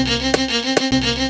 Müzik